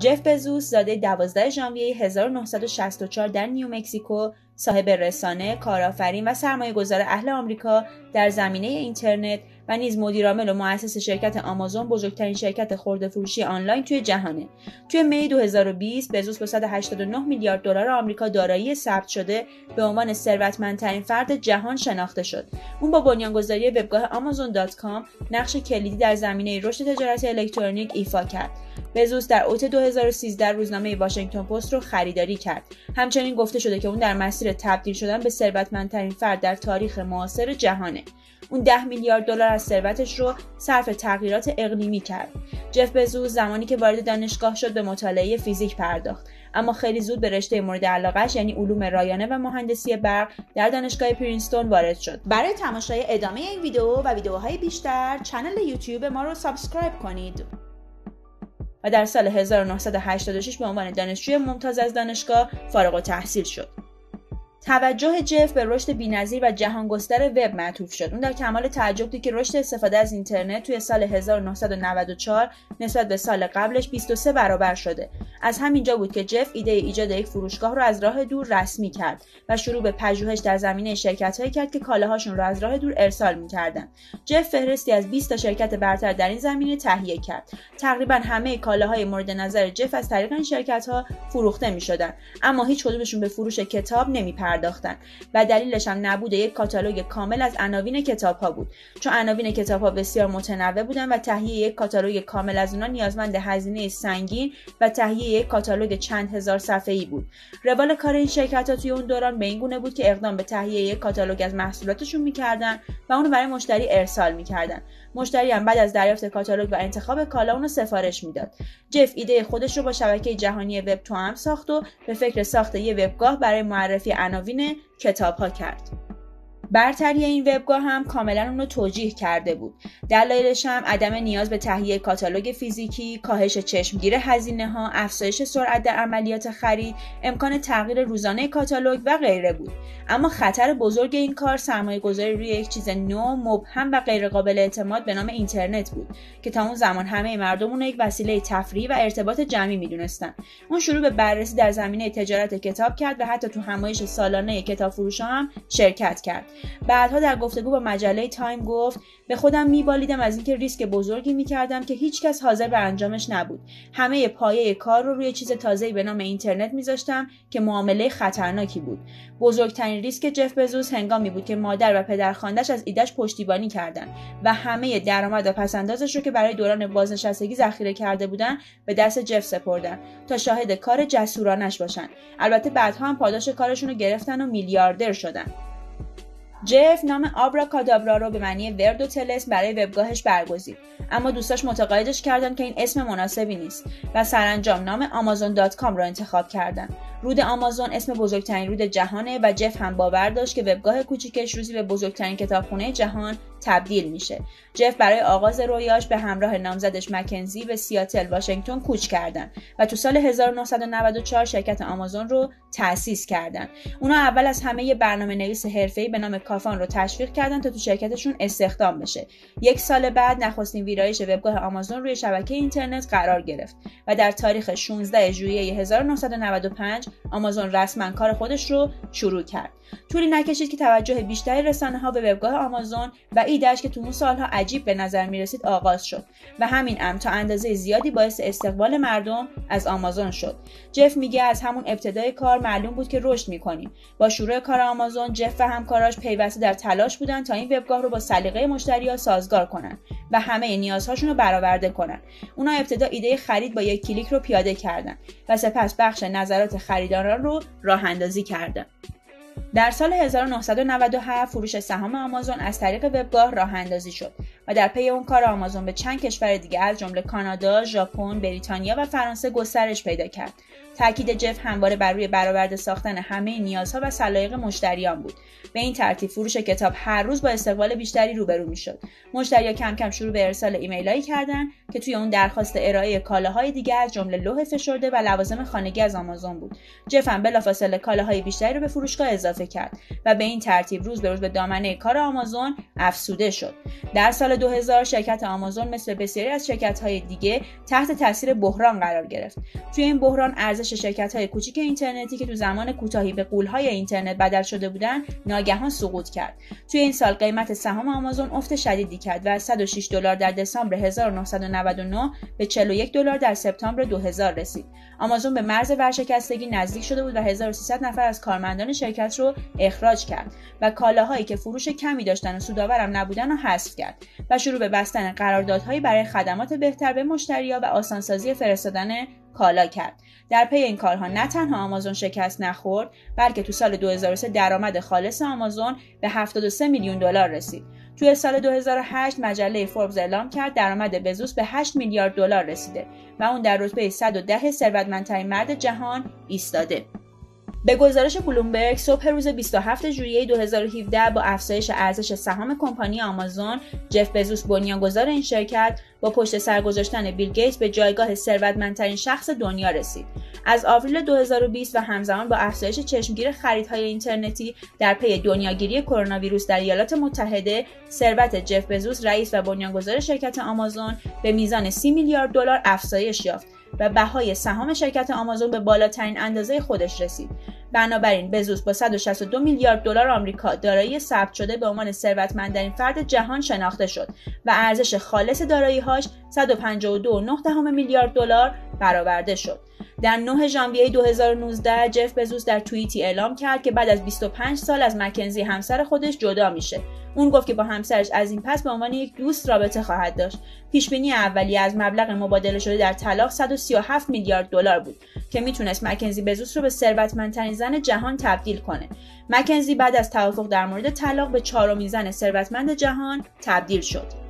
جف بزوس زاده 12 ژانویه 1964 در نیومکزیکو صاحب رسانه، کارآفرین و سرمایه گذار اهل آمریکا در زمینه اینترنت و نیز مدیرعامل و مؤسس شرکت آمازون بزرگترین شرکت خورده فروشی آنلاین توی جهانه. توی می 2020 بزوس با 189 میلیارد دلار آمریکا دارایی ثبت شده به عنوان ثروتمندترین فرد جهان شناخته شد. اون با بنیانگذاری وبگاه آمازون.com نقش کلیدی در زمینه رشد تجارت الکترونیک ایفا کرد. بزوس در اوت 2013 روزنامه واشنگتن پست رو خریداری کرد. همچنین گفته شده که اون در مسیر تبدیل شدن به ثروتمندترین فرد در تاریخ معاصر جهانه. اون 10 میلیارد دلار از ثروتش رو صرف تغییرات اقلیمی کرد. جف بزوس زمانی که وارد دانشگاه شد به مطالعه فیزیک پرداخت. اما خیلی زود به رشته مورد علاقش یعنی علوم رایانه و مهندسی برق در دانشگاه پرینستون وارد شد برای تماشای ادامه این ویدیو و ویدیوهای بیشتر channel یوتیوب ما رو subscribe کنید و در سال 1986 به عنوان دانشجوی ممتاز از دانشگاه فارغ‌التحصیل شد. توجه جف به رشد بینظیر و جهان‌گستر وب معطوف شد. اون در کمال تعجب دید که رشد استفاده از اینترنت توی سال 1994 نسبت به سال قبلش 23 برابر شده. از همینجا بود که جف ایده ایجاد یک فروشگاه رو از راه دور رسمی کرد و شروع به پژوهش در زمینه شرکت‌هایی کرد که کالاهاشون رو از راه دور ارسال می‌کردن. جف فهرستی از 20 تا شرکت برتر در این زمینه تهیه کرد. تقریبا همه کالاهای مورد نظر جف از طریق این شرکت‌ها فروخته می‌شدن، اما هیچ کدومشون به فروش کتاب نمی‌پرداختن و دلیلش هم نبود یک کاتالوگ کامل از عناوین کتاب‌ها بود. چون عناوین کتاب‌ها بسیار متنوع بودن و تهیه یک کاتالوگ کامل از اونها نیازمند هزینه سنگین و تهیه یک کاتالوگ چند هزار صفحه‌ای بود. روال کار این شرکت ها توی اون دوران به این گونه بود که اقدام به تهیه یک کاتالوگ از محصولاتشون می‌کردن و اونو برای مشتری ارسال می‌کردن. مشتری هم بعد از دریافت کاتالوگ و انتخاب کالا اونو سفارش می‌داد. جف ایده خودش رو با شبکه جهانی وب تو هم ساخت و به فکر ساخت یه وبگاه برای معرفی عناوین کتاب ها کرد. برتری این وبگاه هم کاملا اون رو توجیه کرده بود. دلایلش هم عدم نیاز به تهیه کاتالوگ فیزیکی کاهش چشمگیر هزینه ها افزایش سرعت در عملیات خرید امکان تغییر روزانه کاتالوگ و غیره بود. اما خطر بزرگ این کار سرمایه گذاری روی یک چیز نو مبهم و غیرقابل اعتماد به نام اینترنت بود که تا اون زمان همه مردم اونو یک وسیله تفریح و ارتباط جمعی می‌دونستن. اون شروع به بررسی در زمینه تجارت کتاب کرد و حتی تو همایش سالانه کتاب هم شرکت کرد. بعدها در گفتگو با مجله تایم گفت به خودم میبالیدم از اینکه ریسک بزرگی می‌کردم که هیچکس حاضر به انجامش نبود. همه پایه کار رو روی چیز تازه‌ای به نام اینترنت میذاشتم که معامله خطرناکی بود. بزرگترین ریسک جف بزوس هنگامی بود که مادر و پدرخوانده‌ش از ایده‌ش پشتیبانی کردند و همه درآمد و پس‌اندازشون رو که برای دوران بازنشستگی ذخیره کرده بودن به دست جف سپردن تا شاهد کار جسورانه‌ش باشن. البته بعدها هم پاداش کارشون رو گرفتن و میلیاردر شدن. جف نام آبرا کادابرا رو به معنی ورد و طلسم برای وبگاهش برگزید اما دوستاش متقاعدش کردن که این اسم مناسبی نیست و سرانجام نام آمازون dot com رو انتخاب کردن رود آمازون اسم بزرگترین رود جهانه و جف هم باور داشت که وبگاه کوچیکش روزی به بزرگترین کتابخونه جهان تبدیل میشه. جف برای آغاز رویاش به همراه نامزدش مکنزی به سیاتل واشنگتن کوچ کردن و تو سال 1994 شرکت آمازون رو تأسیس کردن. اونا اول از همه یه برنامه نویس حرفه‌ای به نام کافان رو تشویق کردن تا تو شرکتشون استخدام بشه. یک سال بعد نخستین ویرایش وبگاه آمازون روی شبکه اینترنت قرار گرفت و در تاریخ 16 ژوئیه 1995 آمازون رسما کار خودش رو شروع کرد. طولی نکشید که توجه بیشتری رسانه ها به وبگاه آمازون و ایدهش که تو اون سالها عجیب به نظر می رسید آغاز شد و همین ام تا اندازه زیادی باعث استقبال مردم از آمازون شد. جف میگه از همون ابتدای کار معلوم بود که رشد می‌کنیم. با شروع کار آمازون جف و همکاراش پیوسته در تلاش بودن تا این وبگاه رو با سلیقه مشتری سازگار کنن و همه نیازهاشون رو برآورده کنن. اونا ابتدا ایده خرید با یک کلیک رو پیاده کردن و سپس بخش نظرات خریداران رو راه اندازی کردن. در سال 1997 فروش سهام آمازون از طریق وبگاه راه اندازی شد. و در پی اون کار آمازون به چند کشور دیگه از جمله کانادا، ژاپن، بریتانیا و فرانسه گسترش پیدا کرد. تاکید جف همواره بر روی برآورده ساختن همه نیازها و سلایق مشتریان بود. به این ترتیب فروش کتاب هر روز با استقبال بیشتری روبرو می‌شد. مشتریا کم کم شروع به ارسال ایمیلایی کردند که توی اون درخواست ارائه کالاهای دیگه از جمله لوح فشرده و لوازم خانگی از آمازون بود. جف هم بلافاصله کالاهای بیشتری رو به فروشگاه اضافه کرد و به این ترتیب روز به روز به دامنه کار آمازون افسوده شد. در سال سال 2000 شرکت آمازون مثل بسیاری از شرکت‌های دیگه تحت تاثیر بحران قرار گرفت. توی این بحران ارزش شرکت‌های کوچیک اینترنتی که تو زمان کوتاهی به قولهای اینترنت بدل شده بودن ناگهان سقوط کرد. توی این سال قیمت سهام آمازون افت شدیدی کرد و از 106 دلار در دسامبر 1999 به 41 دلار در سپتامبر 2000 رسید. آمازون به مرز ورشکستگی نزدیک شده بود و 1300 نفر از کارمندان شرکت رو اخراج کرد و کالاهایی که فروش کمی داشتن و سودآورم نبودن رو حذف کرد و شروع به بستن قراردادهایی برای خدمات بهتر به مشتریها و آسانسازی فرستادن کالا کرد. در پی این کارها نه تنها آمازون شکست نخورد بلکه تو سال 2003 درآمد خالص آمازون به 73 میلیون دلار رسید. توی سال 2008 مجله فوربس اعلام کرد درآمد بزوس به 8 میلیارد دلار رسیده و اون در رتبه 110 ثروتمندترین مرد جهان ایستاده. به گزارش بلومبرگ صبح روز 27 ژوئیه 2017 با افزایش ارزش سهام کمپانی آمازون جف بزوس بنیانگذار این شرکت با پشت سر گذاشتن بیل گیتس به جایگاه ثروتمندترین شخص دنیا رسید. از آوریل 2020 و همزمان با افزایش چشمگیر خریدهای اینترنتی در پی دنیاگیری کرونا ویروس در ایالات متحده ثروت جف بزوس رئیس و بنیانگذار شرکت آمازون به میزان 30 میلیارد دلار افزایش یافت. و بهای سهام شرکت آمازون به بالاترین اندازه خودش رسید. بنابراین بزوس با 162 میلیارد دلار آمریکا دارایی ثبت شده به عنوان ثروتمندترین فرد جهان شناخته شد و ارزش خالص دارایی‌هاش 152.9 میلیارد دلار برآورده شد. در 9 ژانویه 2019 جف بزوس در توییتی اعلام کرد که بعد از 25 سال از مکنزی همسر خودش جدا میشه. اون گفت که با همسرش از این پس به عنوان یک دوست رابطه خواهد داشت. پیشبینی اولیه از مبلغ مبادله شده در طلاق 137 میلیارد دلار بود که می‌تونست مکنزی بزوس رو به ثروتمندترین زن جهان تبدیل کنه. مکنزی بعد از توافق در مورد طلاق به چهارمین زن ثروتمند جهان تبدیل شد.